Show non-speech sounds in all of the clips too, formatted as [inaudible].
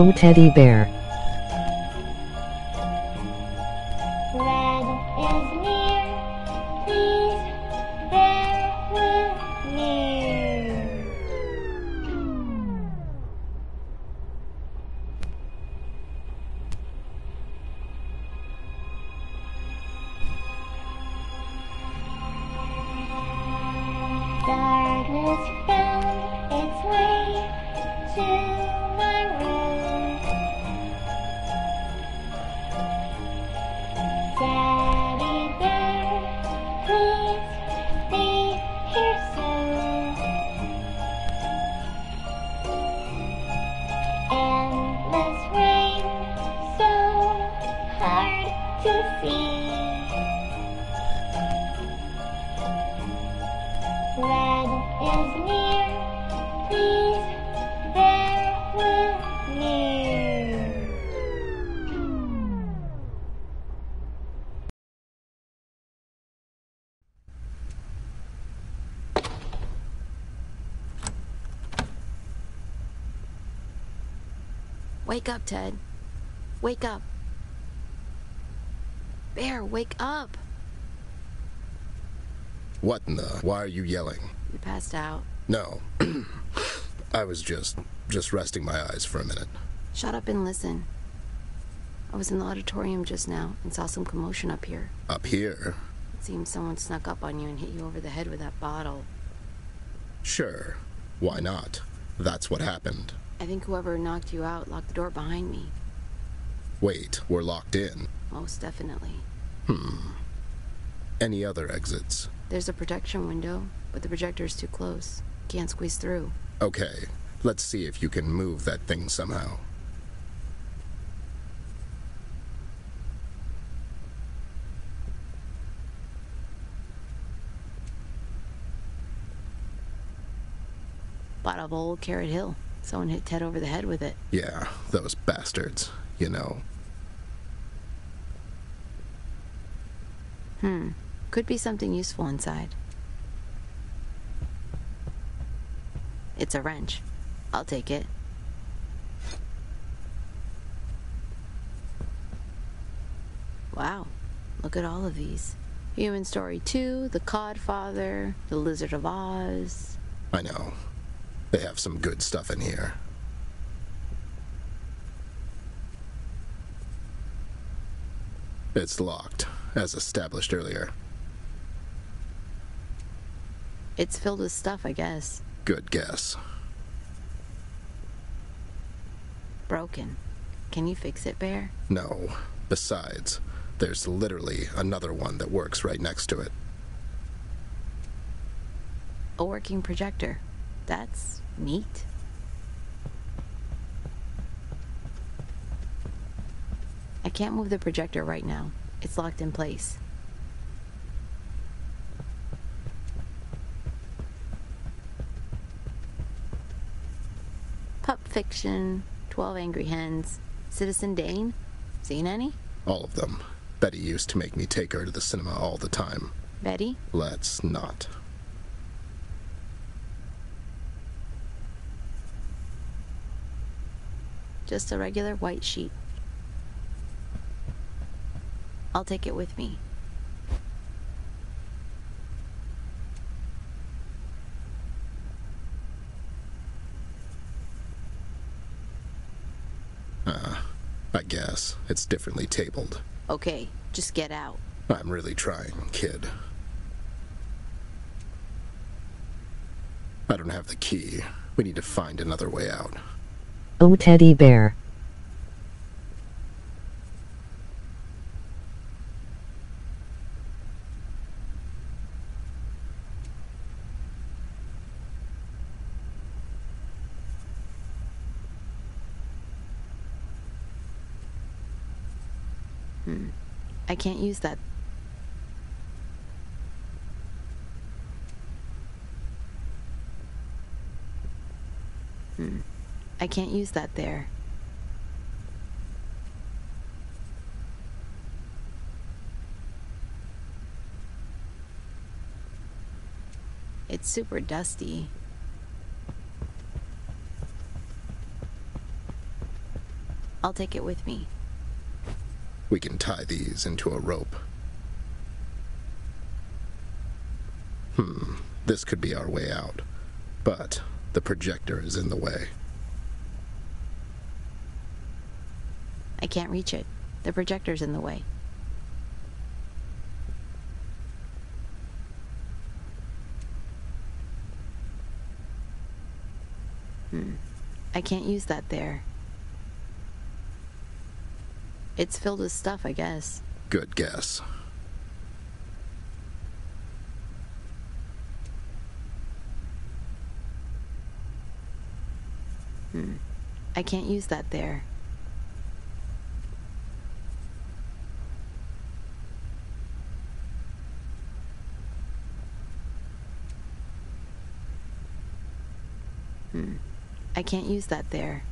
Oh teddy bear. To see. Red is near, please bear with me. Wake up, Ted. Wake up. Bear, wake up. What in the? Why are you yelling? You passed out. No. [clears throat] I was just just resting my eyes for a minute. Shut up and listen. I was in the auditorium just now and saw some commotion up here. Up here? It seems someone snuck up on you and hit you over the head with that bottle. Sure. Why not? That's what happened. I think whoever knocked you out locked the door behind me. Wait, we're locked in. Most definitely. Hmm. Any other exits? There's a projection window, but the projector is too close. Can't squeeze through. Okay, let's see if you can move that thing somehow. Bought up old Carrot Hill. Someone hit Ted over the head with it. Yeah, those bastards. You know. Hmm. Could be something useful inside. It's a wrench. I'll take it. Wow. Look at all of these. Human Story 2, The Codfather, The Lizard of Oz. I know. They have some good stuff in here. It's locked, as established earlier. It's filled with stuff, I guess. Good guess. Broken. Can you fix it, Bear? No. Besides, there's literally another one that works right next to it. A working projector. That's neat. I can't move the projector right now. It's locked in place. Pup Fiction, 12 Angry Hens, Citizen Dane. Seen any? All of them. Betty used to make me take her to the cinema all the time. Betty? Let's not. Just a regular white sheet. I'll take it with me. Uh, I guess. It's differently tabled. Okay, just get out. I'm really trying, kid. I don't have the key. We need to find another way out. Oh teddy bear. I can't use that. Hmm. I can't use that there. It's super dusty. I'll take it with me. We can tie these into a rope. Hmm, this could be our way out. But the projector is in the way. I can't reach it. The projector's in the way. Hmm. I can't use that there. It's filled with stuff, I guess. Good guess. Hmm. I can't use that there. Hmm. I can't use that there.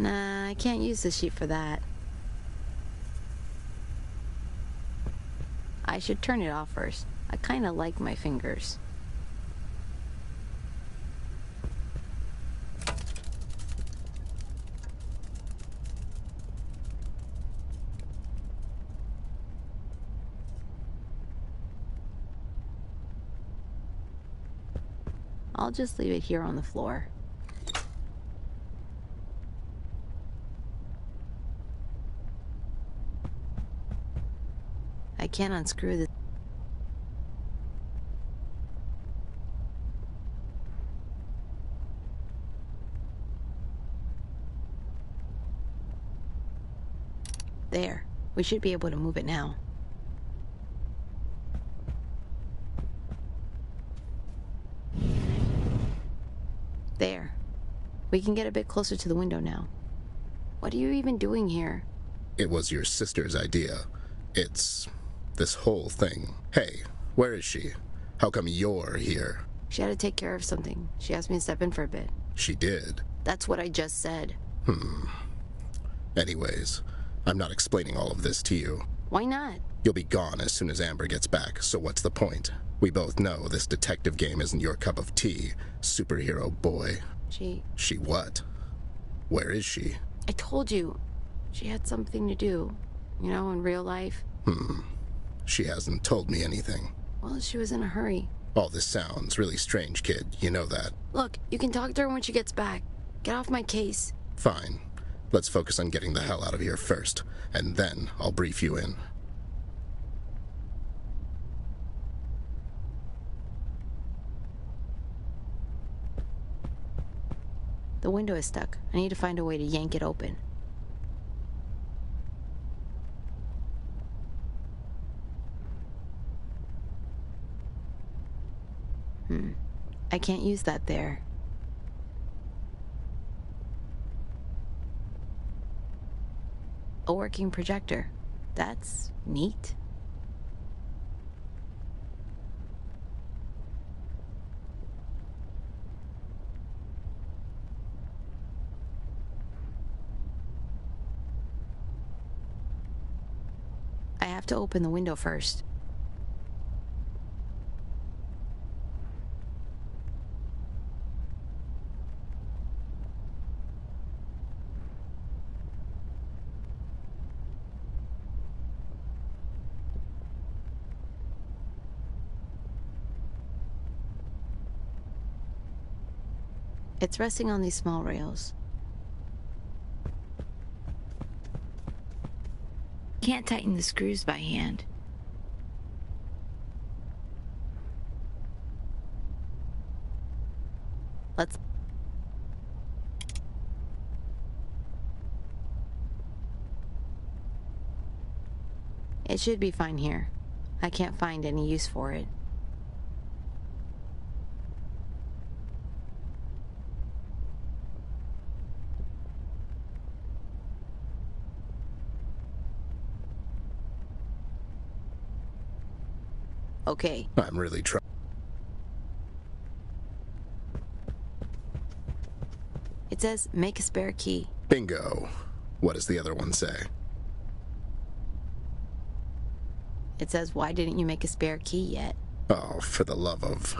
Nah, I can't use the sheet for that. I should turn it off first. I kind of like my fingers. I'll just leave it here on the floor. Can't unscrew this. There. We should be able to move it now. There. We can get a bit closer to the window now. What are you even doing here? It was your sister's idea. It's this whole thing. Hey, where is she? How come you're here? She had to take care of something. She asked me to step in for a bit. She did. That's what I just said. Hmm. Anyways, I'm not explaining all of this to you. Why not? You'll be gone as soon as Amber gets back, so what's the point? We both know this detective game isn't your cup of tea, superhero boy. She. She what? Where is she? I told you. She had something to do. You know, in real life. She hasn't told me anything. Well, she was in a hurry. All this sounds really strange, kid. You know that. Look, you can talk to her when she gets back. Get off my case. Fine. Let's focus on getting the hell out of here first, and then I'll brief you in. The window is stuck. I need to find a way to yank it open. Hmm. I can't use that there. A working projector. That's neat. I have to open the window first. It's resting on these small rails. Can't tighten the screws by hand. Let's. It should be fine here. I can't find any use for it. Okay. I'm really trying. It says make a spare key. Bingo. What does the other one say? It says why didn't you make a spare key yet? Oh, for the love of.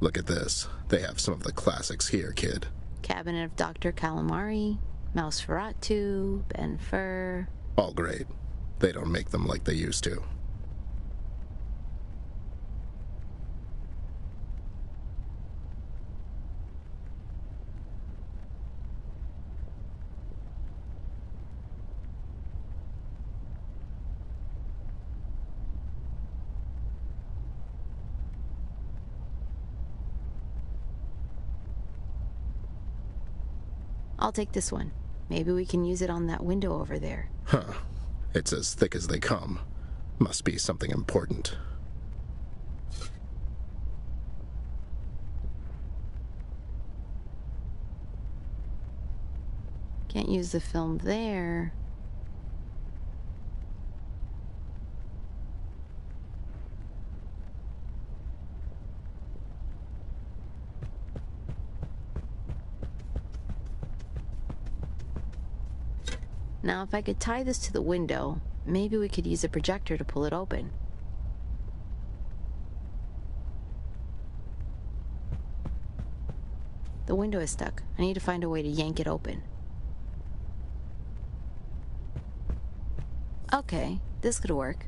Look at this. They have some of the classics here, kid. Cabinet of Dr. Calamari, Nosferatu, Ben Fur. All great. They don't make them like they used to. I'll take this one. Maybe we can use it on that window over there. Huh. It's as thick as they come. Must be something important. Can't use the film there. Now, if I could tie this to the window, maybe we could use a projector to pull it open. The window is stuck. I need to find a way to yank it open. Okay, this could work.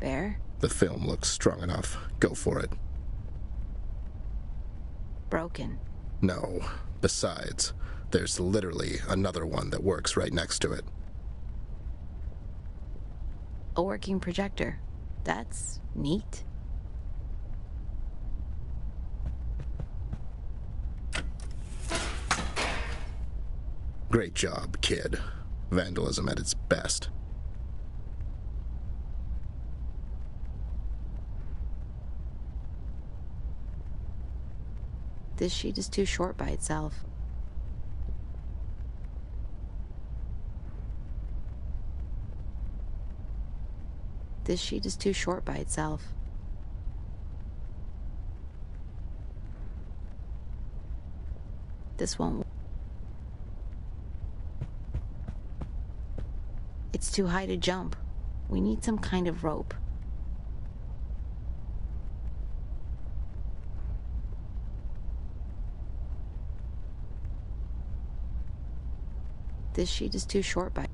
Bear, The film looks strong enough. Go for it. broken. No. Besides, there's literally another one that works right next to it. A working projector. That's neat. Great job, kid. Vandalism at its best. This sheet is too short by itself. This sheet is too short by itself. This won't. It's too high to jump. We need some kind of rope. This sheet is too short by.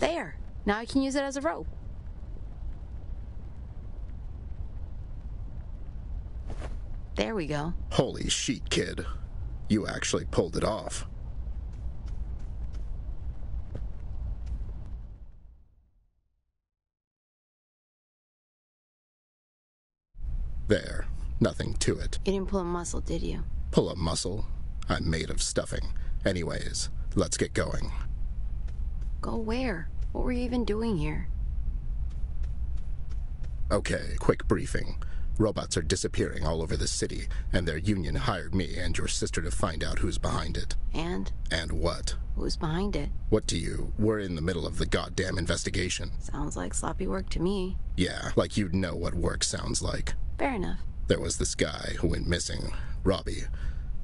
There! Now I can use it as a rope. There we go. Holy sheet, kid. You actually pulled it off. There. Nothing to it. You didn't pull a muscle, did you? Pull a muscle. I'm made of stuffing. Anyways, let's get going. Go where? What were you even doing here? Okay, quick briefing. Robots are disappearing all over the city, and their union hired me and your sister to find out who's behind it. And And what? who's behind it? What do you? We're in the middle of the goddamn investigation. Sounds like sloppy work to me. Yeah, like you'd know what work sounds like. Fair enough. There was this guy who went missing, Robbie.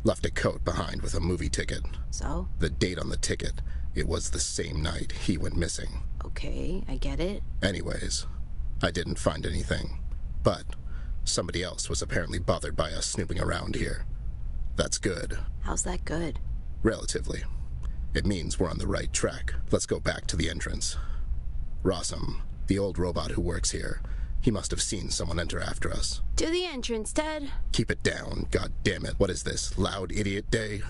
Left a coat behind with a movie ticket. So, The date on the ticket, it was the same night he went missing. okay, I get it. Anyways, I didn't find anything. But somebody else was apparently bothered by us snooping around here. That's good, How's that good? relatively. It means we're on the right track. Let's go back to the entrance. Rossum, the old robot who works here, he must have seen someone enter after us. To the entrance, Ted! Keep it down, god damn it. What is this, loud idiot day?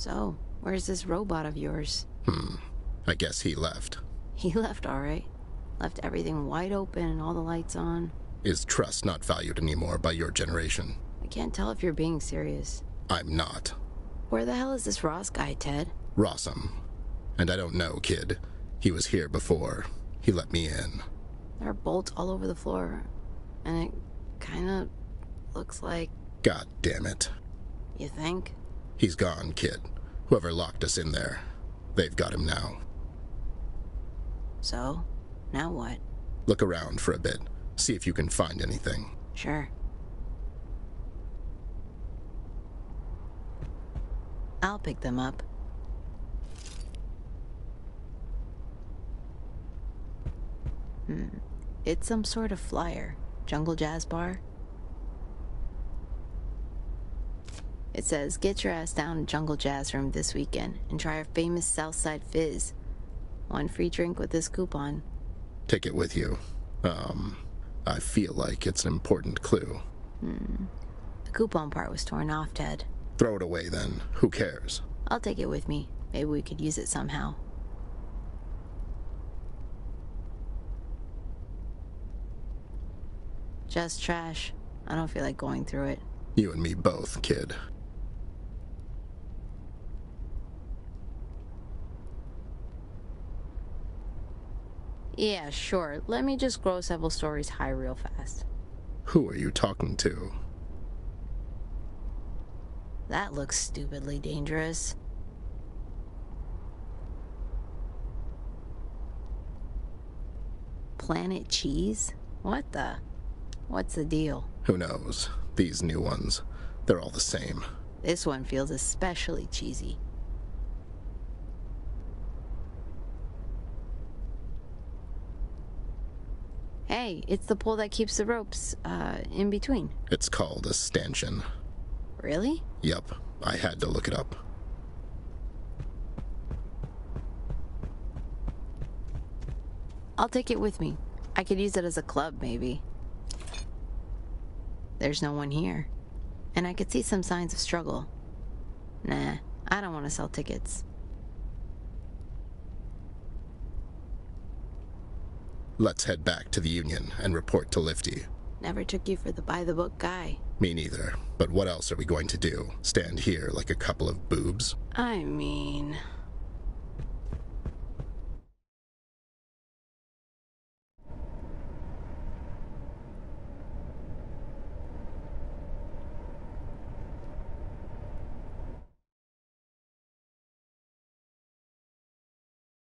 So, where's this robot of yours? Hmm. I guess he left. He left, alright. Left everything wide open and all the lights on. Is trust not valued anymore by your generation? I can't tell if you're being serious. I'm not. Where the hell is this Ross guy, Ted? Rossum. And I don't know, kid. He was here before. He let me in. There are bolts all over the floor. And it kinda looks like. God damn it. You think? He's gone, kid. Whoever locked us in there. They've got him now. So? Now what? Look around for a bit. See if you can find anything. Sure. I'll pick them up. Hmm. It's some sort of flyer. Jungle Jazz Bar. It says, get your ass down to Jungle Jazz Room this weekend and try our famous Southside Fizz. One free drink with this coupon. Take it with you. Um, I feel like it's an important clue. Hmm. The coupon part was torn off, Ted. Throw it away then. Who cares? I'll take it with me. Maybe we could use it somehow. Just trash. I don't feel like going through it. You and me both, kid. Yeah, sure. Let me just grow several stories high real fast. Who are you talking to? That looks stupidly dangerous. Planet Cheese? What the? What's the deal? Who knows? These new ones. They're all the same. This one feels especially cheesy. Hey, it's the pole that keeps the ropes, uh, in between. It's called a stanchion. Really? Yup, I had to look it up. I'll take it with me. I could use it as a club, maybe. There's no one here. And I could see some signs of struggle. Nah, I don't want to sell tickets. Let's head back to the Union and report to Lifty. Never took you for the by the book guy. Me neither. But what else are we going to do? Stand here like a couple of boobs? I mean.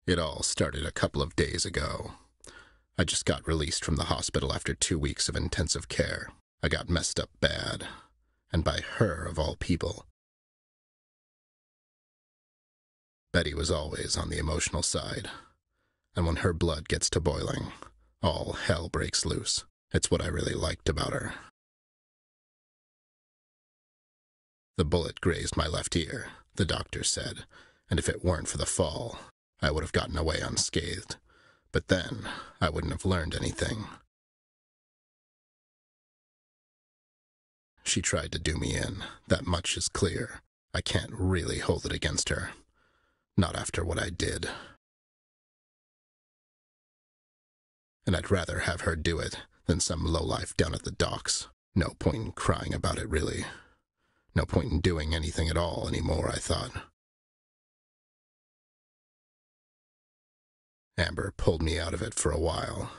It all started a couple of days ago. I just got released from the hospital after two weeks of intensive care. I got messed up bad. And by her, of all people. Betty was always on the emotional side. And when her blood gets to boiling, all hell breaks loose. It's what I really liked about her. The bullet grazed my left ear, the doctor said, and if it weren't for the fall, I would have gotten away unscathed. But then, I wouldn't have learned anything. She tried to do me in, that much is clear. I can't really hold it against her. Not after what I did. And I'd rather have her do it than some lowlife down at the docks. No point in crying about it, really. No point in doing anything at all anymore, I thought. Amber pulled me out of it for a while.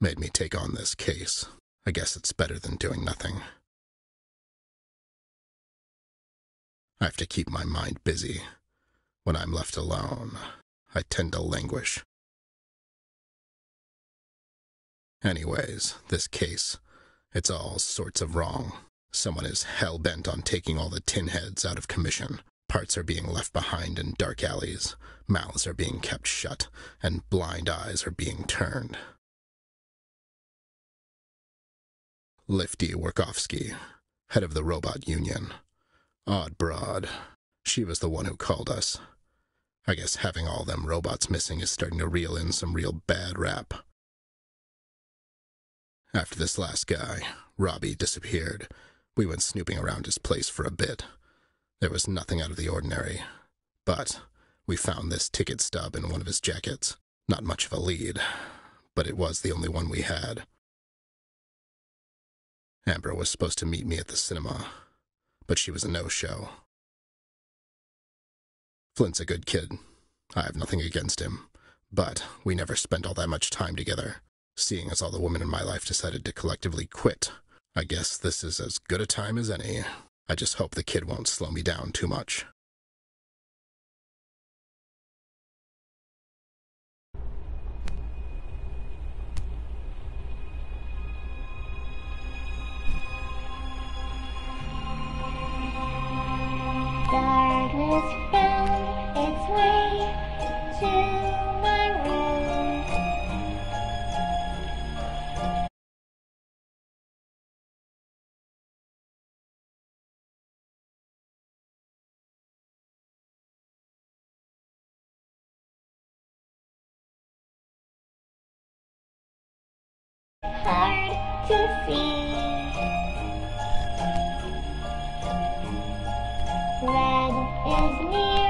Made me take on this case. I guess it's better than doing nothing. I have to keep my mind busy. When I'm left alone, I tend to languish. Anyways, this case, it's all sorts of wrong. Someone is hell bent on taking all the tin heads out of commission. Parts are being left behind in dark alleys, mouths are being kept shut, and blind eyes are being turned. Lifty Workowski, head of the robot union. Odd broad. She was the one who called us. I guess having all them robots missing is starting to reel in some real bad rap. After this last guy, Robbie, disappeared, we went snooping around his place for a bit. There was nothing out of the ordinary. But we found this ticket stub in one of his jackets. Not much of a lead, but it was the only one we had. Amber was supposed to meet me at the cinema, but she was a no-show. Flint's a good kid. I have nothing against him, but we never spent all that much time together. Seeing as all the women in my life decided to collectively quit, I guess this is as good a time as any. I just hope the kid won't slow me down too much. Hard to see. Red is near.